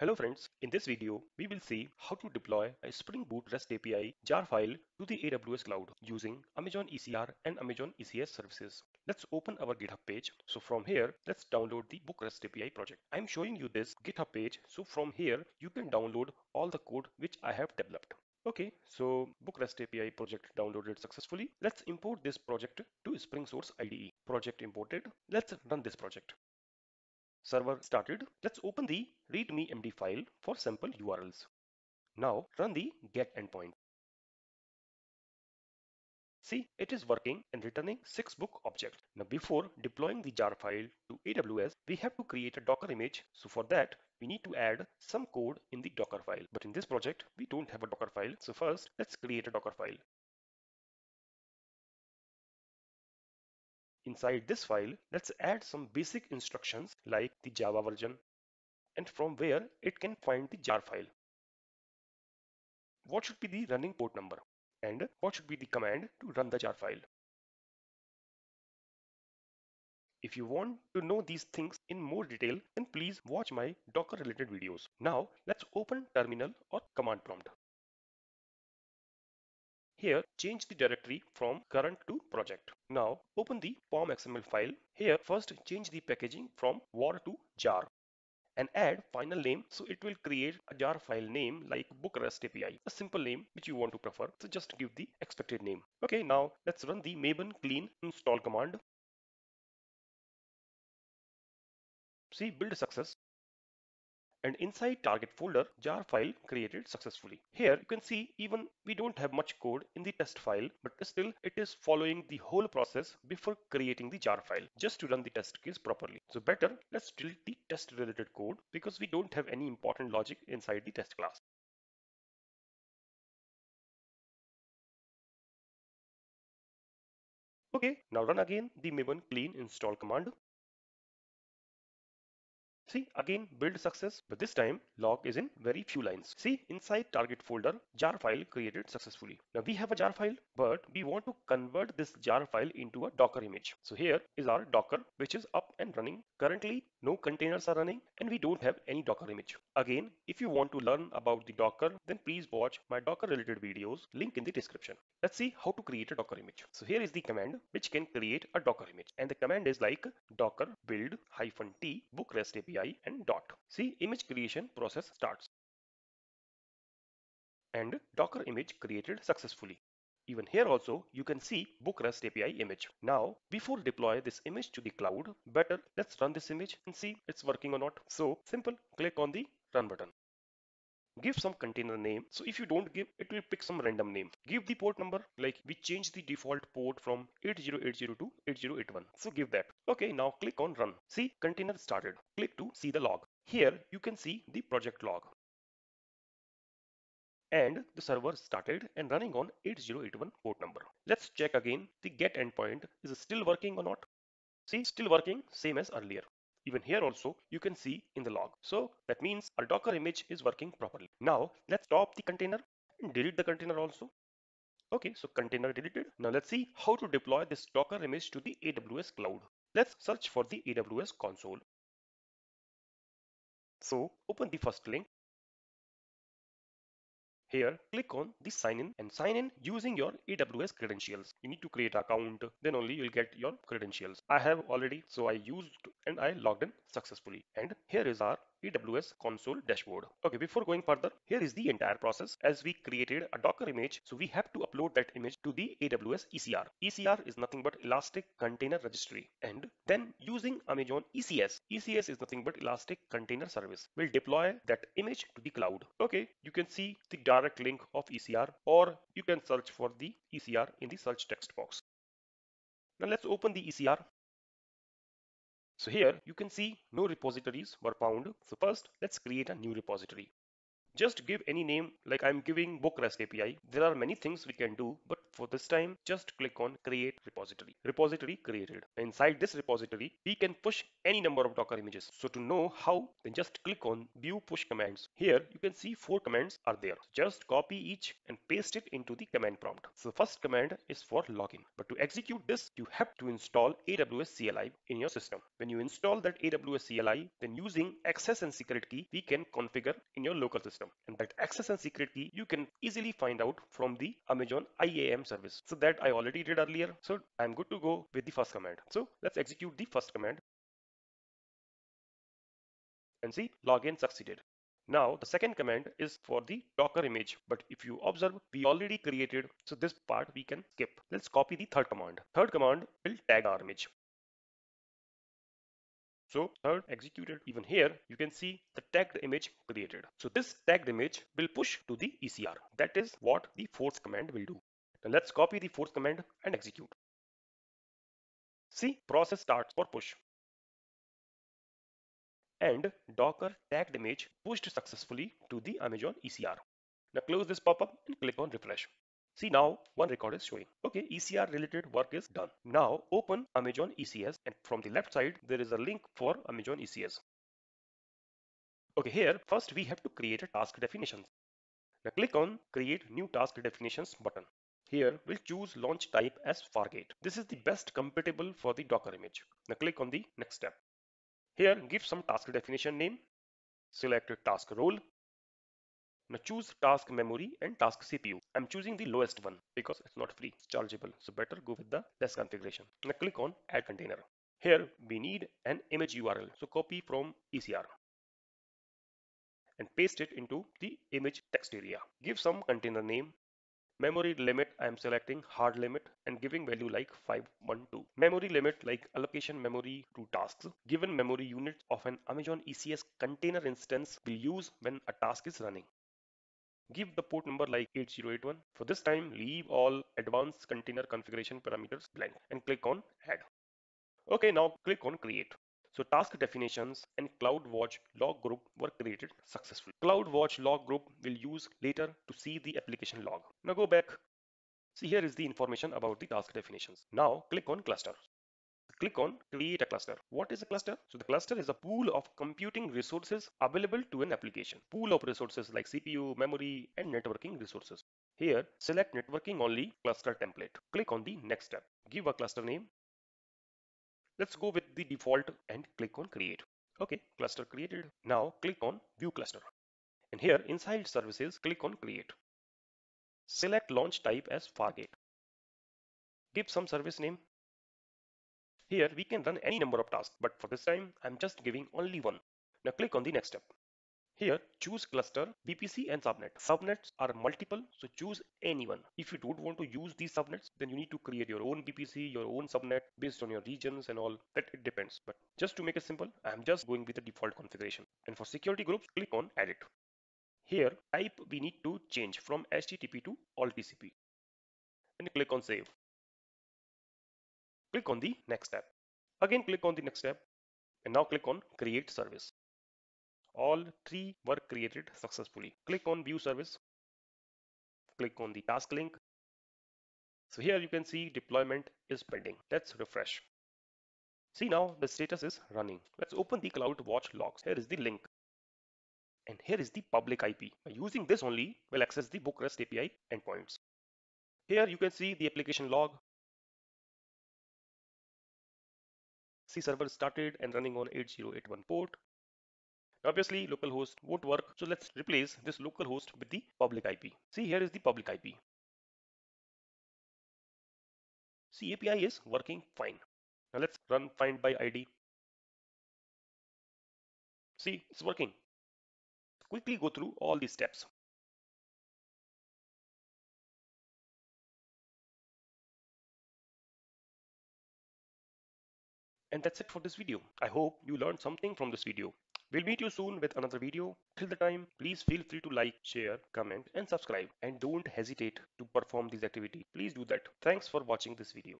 Hello friends, in this video we will see how to deploy a Spring Boot REST API jar file to the AWS cloud using Amazon ECR and Amazon ECS services. Let's open our GitHub page. So from here, let's download the Book REST API project. I'm showing you this GitHub page. So from here, you can download all the code which I have developed. Okay, so Book REST API project downloaded successfully. Let's import this project to Spring Source IDE. Project imported. Let's run this project server started, let's open the readme.md file for sample URLs. Now run the get endpoint. See, it is working and returning six book objects. Now before deploying the jar file to AWS, we have to create a Docker image. So for that, we need to add some code in the Docker file. But in this project, we don't have a Docker file. So first, let's create a Docker file. Inside this file, let's add some basic instructions like the Java version and from where it can find the jar file. What should be the running port number and what should be the command to run the jar file. If you want to know these things in more detail, then please watch my Docker related videos. Now let's open terminal or command prompt. Here, change the directory from current to project. Now, open the POM XML file. Here, first change the packaging from war to jar and add final name. So it will create a jar file name like book REST API, a simple name which you want to prefer. So just give the expected name. Okay, now let's run the maven clean install command. See build success and inside target folder jar file created successfully. Here you can see even we don't have much code in the test file but still it is following the whole process before creating the jar file just to run the test case properly. So better let's delete the test related code because we don't have any important logic inside the test class. Okay, now run again the maven clean install command See again build success, but this time log is in very few lines. See inside target folder jar file created successfully. Now we have a jar file, but we want to convert this jar file into a Docker image. So here is our Docker, which is up and running. Currently no containers are running and we don't have any Docker image. Again, if you want to learn about the Docker, then please watch my Docker related videos, link in the description. Let's see how to create a Docker image. So here is the command which can create a Docker image. And the command is like docker build hyphen t book REST API API and dot. See image creation process starts. And Docker image created successfully. Even here also you can see book REST API image. Now before deploy this image to the cloud, better let's run this image and see it's working or not. So simple click on the run button. Give some container name. So if you don't give, it will pick some random name. Give the port number, like we change the default port from 8080 to 8081. So give that. Okay, now click on run. See, container started. Click to see the log. Here you can see the project log. And the server started and running on 8081 port number. Let's check again. The get endpoint is still working or not. See, still working, same as earlier. Even here also you can see in the log. So that means our Docker image is working properly. Now let's stop the container and delete the container also. Okay, so container deleted. Now let's see how to deploy this Docker image to the AWS cloud. Let's search for the AWS console. So open the first link here, click on the sign in and sign in using your AWS credentials. You need to create account, then only you'll get your credentials. I have already, so I used and I logged in successfully. And here is our AWS console dashboard. Okay, before going further, here is the entire process. As we created a Docker image, so we have to upload that image to the AWS ECR. ECR is nothing but Elastic Container Registry. And then using Amazon ECS, ECS is nothing but Elastic Container Service. We'll deploy that image to the cloud. Okay, you can see the direct link of ECR or you can search for the ECR in the search text box. Now let's open the ECR so here you can see no repositories were found. So first let's create a new repository. Just give any name like I'm giving book REST API. There are many things we can do, but for this time, just click on create repository. Repository created. Inside this repository, we can push any number of Docker images. So to know how, then just click on view push commands. Here you can see four commands are there. Just copy each and paste it into the command prompt. So first command is for login. But to execute this, you have to install AWS CLI in your system. When you install that AWS CLI, then using access and secret key, we can configure in your local system and that access and secret key you can easily find out from the Amazon IAM service. So that I already did earlier. So I'm good to go with the first command. So let's execute the first command and see login succeeded. Now the second command is for the Docker image, but if you observe, we already created, so this part we can skip. Let's copy the third command. Third command will tag our image. So third executed even here, you can see the tagged image created. So this tagged image will push to the ECR. That is what the fourth command will do. Now let's copy the fourth command and execute. See, process starts for push. And Docker tagged image pushed successfully to the Amazon ECR. Now close this pop-up and click on refresh. See now one record is showing. Okay, ECR related work is done. Now open Amazon ECS and from the left side there is a link for Amazon ECS. Okay, here first we have to create a task definition. Now click on create new task definitions button. Here we'll choose launch type as Fargate. This is the best compatible for the Docker image. Now click on the next step. Here give some task definition name, select task role, now choose task memory and task CPU. I'm choosing the lowest one because it's not free, it's chargeable. So better go with the less configuration. Now click on add container. Here we need an image URL. So copy from ECR and paste it into the image text area. Give some container name. Memory limit, I am selecting hard limit and giving value like 512. Memory limit like allocation memory to tasks. Given memory units of an Amazon ECS container instance will use when a task is running. Give the port number like 8081. For this time, leave all advanced container configuration parameters blank and click on add. Okay, now click on create. So task definitions and CloudWatch log group were created successfully. CloudWatch log group will use later to see the application log. Now go back. See here is the information about the task definitions. Now click on cluster click on create a cluster. What is a cluster? So the cluster is a pool of computing resources available to an application. Pool of resources like CPU, memory and networking resources. Here select networking only cluster template. Click on the next step. Give a cluster name. Let's go with the default and click on create. Okay, cluster created. Now click on view cluster. And here inside services, click on create. Select launch type as Fargate. Give some service name here we can run any number of tasks, but for this time, I'm just giving only one. Now click on the next step. Here, choose cluster, VPC and subnet. Subnets are multiple, so choose any one. If you don't want to use these subnets, then you need to create your own VPC, your own subnet based on your regions and all. That it depends. But just to make it simple, I'm just going with the default configuration. And for security groups, click on edit. Here, type we need to change from HTTP to all TCP. And click on save. Click on the next step. Again, click on the next step and now click on create service. All three were created successfully. Click on view service. Click on the task link. So here you can see deployment is pending. Let's refresh. See now the status is running. Let's open the CloudWatch logs. Here is the link. And here is the public IP. By using this only, we'll access the book REST API endpoints. Here you can see the application log, See server started and running on 8081 port. Obviously, localhost won't work, so let's replace this localhost with the public IP. See, here is the public IP. See, API is working fine. Now let's run find by ID. See, it's working. Quickly go through all these steps. And that's it for this video. I hope you learned something from this video. We'll meet you soon with another video. Till the time, please feel free to like, share, comment and subscribe. And don't hesitate to perform this activity. Please do that. Thanks for watching this video.